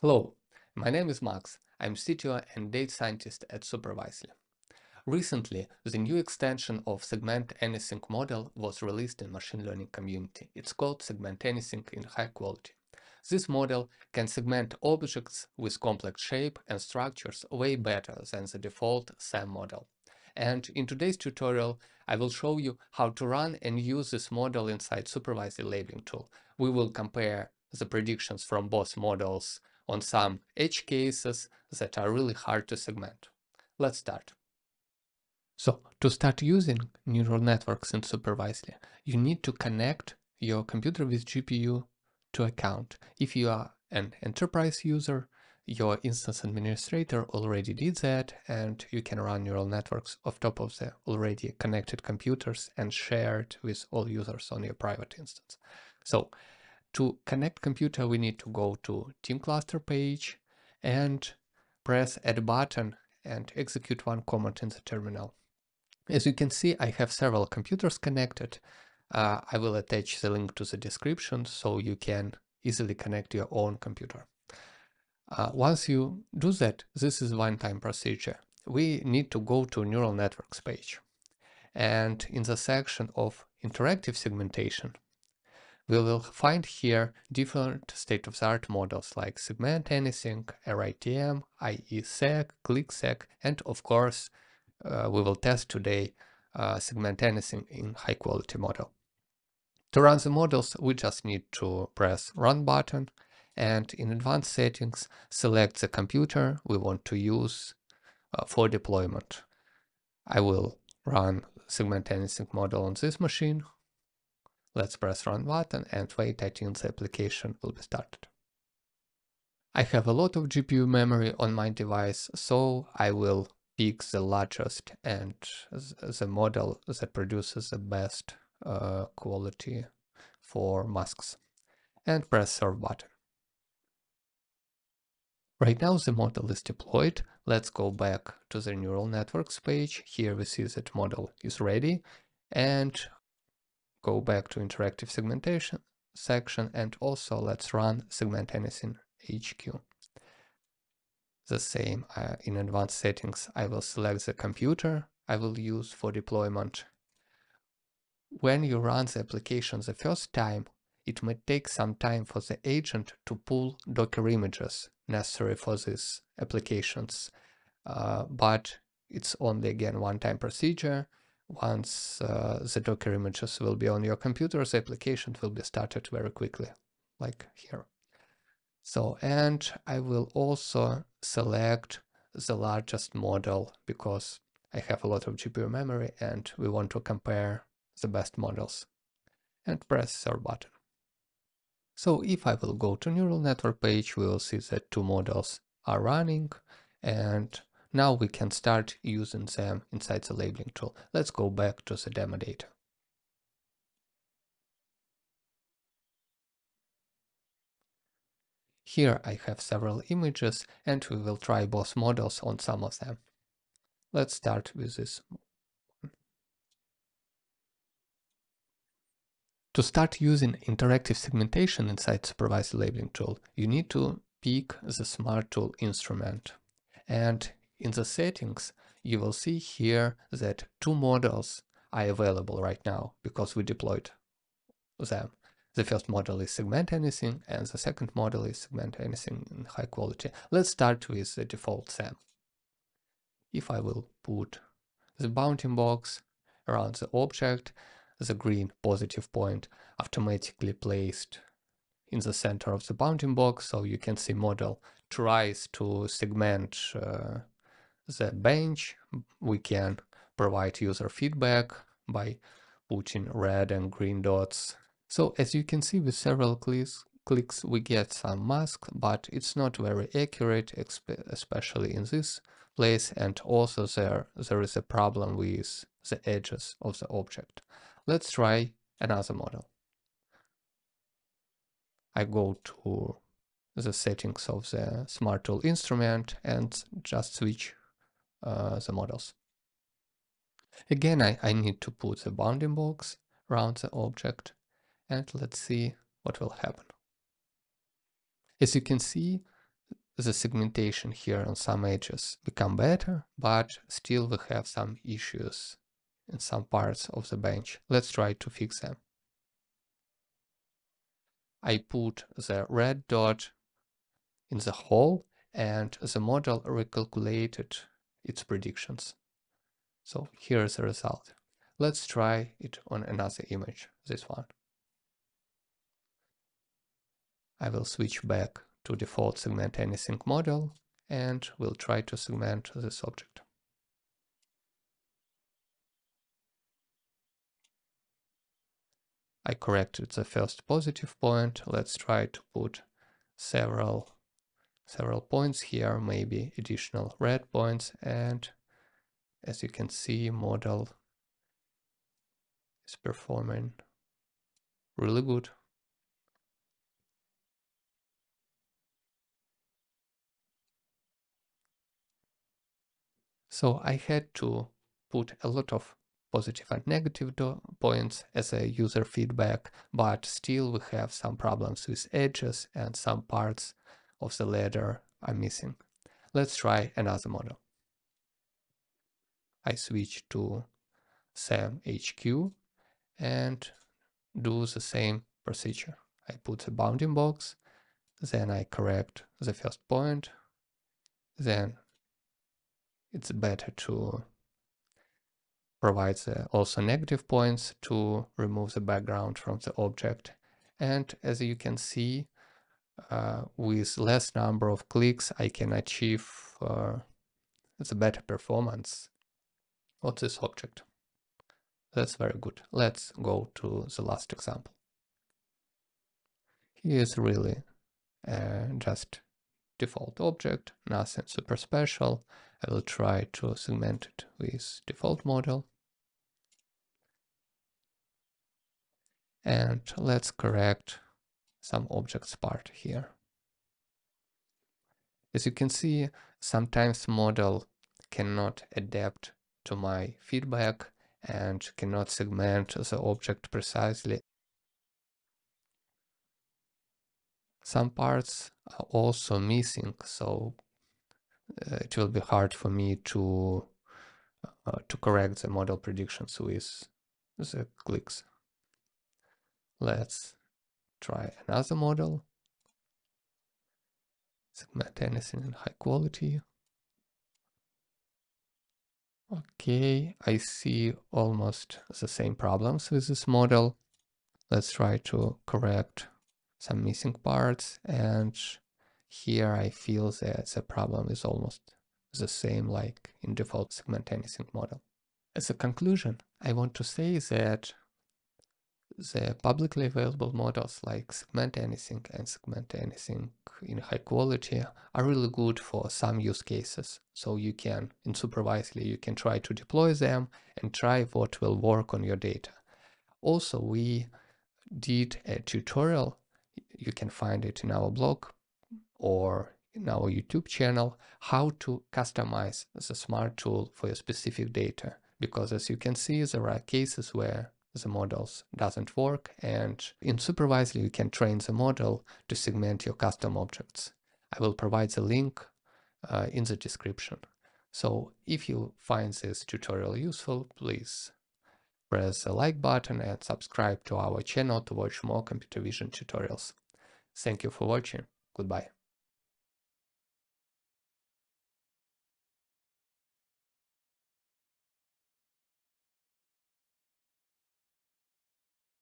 Hello, my name is Max. I'm CTO and data scientist at Supervisely. Recently, the new extension of Segment Anything model was released in machine learning community. It's called Segment Anything in high quality. This model can segment objects with complex shape and structures way better than the default SAM model. And in today's tutorial, I will show you how to run and use this model inside Supervisely labeling tool. We will compare the predictions from both models on some edge cases that are really hard to segment. Let's start. So to start using neural networks in Supervisely, you need to connect your computer with GPU to account. If you are an enterprise user, your instance administrator already did that and you can run neural networks off top of the already connected computers and share it with all users on your private instance. So to connect computer, we need to go to team cluster page and press add button and execute one command in the terminal. As you can see, I have several computers connected. Uh, I will attach the link to the description so you can easily connect your own computer. Uh, once you do that, this is one-time procedure. We need to go to neural networks page. And in the section of interactive segmentation, we will find here different state-of-the-art models like Segment Anything, RITM, IESEG, ClickSeg, and of course, uh, we will test today uh, Segment Anything in high-quality model. To run the models, we just need to press Run button, and in advanced settings, select the computer we want to use uh, for deployment. I will run Segment Anything model on this machine, Let's press run button and wait until the application will be started. I have a lot of GPU memory on my device, so I will pick the largest and the model that produces the best uh, quality for masks and press serve button. Right now the model is deployed. Let's go back to the neural networks page. Here we see that model is ready and go back to interactive segmentation section and also let's run segment anything HQ. The same uh, in advanced settings, I will select the computer I will use for deployment. When you run the application the first time, it may take some time for the agent to pull Docker images necessary for these applications, uh, but it's only again one-time procedure once uh, the Docker images will be on your computer, the application will be started very quickly, like here. So, and I will also select the largest model because I have a lot of GPU memory and we want to compare the best models and press serve button. So if I will go to neural network page, we will see that two models are running and now we can start using them inside the labeling tool. Let's go back to the demo data. Here I have several images and we will try both models on some of them. Let's start with this To start using interactive segmentation inside Supervisely Labeling tool, you need to pick the Smart Tool instrument. And in the settings, you will see here that two models are available right now because we deployed them. The first model is segment anything and the second model is segment anything in high quality. Let's start with the default SAM. If I will put the bounding box around the object, the green positive point automatically placed in the center of the bounding box, so you can see model tries to segment uh, the bench, we can provide user feedback by putting red and green dots. So as you can see with several clicks, clicks we get some mask, but it's not very accurate, especially in this place. And also there, there is a problem with the edges of the object. Let's try another model. I go to the settings of the Smart Tool instrument and just switch uh, the models. Again, I, I need to put the bounding box around the object and let's see what will happen. As you can see, the segmentation here on some edges become better, but still we have some issues in some parts of the bench. Let's try to fix them. I put the red dot in the hole and the model recalculated its predictions. So here is the result. Let's try it on another image, this one. I will switch back to default segment anything model and we'll try to segment this object. I corrected the first positive point. Let's try to put several several points here, maybe additional red points. And as you can see, model is performing really good. So I had to put a lot of positive and negative points as a user feedback, but still we have some problems with edges and some parts of the ladder are missing. Let's try another model. I switch to SAM HQ and do the same procedure. I put the bounding box, then I correct the first point, then it's better to provide also negative points to remove the background from the object. And as you can see, uh, with less number of clicks, I can achieve uh, the better performance of this object. That's very good. Let's go to the last example. Here's really uh, just default object, nothing super special. I will try to segment it with default model. And let's correct some objects part here. As you can see, sometimes model cannot adapt to my feedback and cannot segment the object precisely. Some parts are also missing, so uh, it will be hard for me to uh, to correct the model predictions with the clicks. Let's try another model. Segment anything in high quality. Okay, I see almost the same problems with this model. Let's try to correct some missing parts and here I feel that the problem is almost the same like in default segment anything model. As a conclusion, I want to say that the publicly available models like segment anything and segment anything in high quality are really good for some use cases. So you can, in Supervisely, you can try to deploy them and try what will work on your data. Also, we did a tutorial, you can find it in our blog or in our YouTube channel, how to customize the smart tool for your specific data. Because as you can see, there are cases where the models doesn't work and in Supervisely you can train the model to segment your custom objects. I will provide the link uh, in the description. So if you find this tutorial useful, please press the like button and subscribe to our channel to watch more computer vision tutorials. Thank you for watching. Goodbye.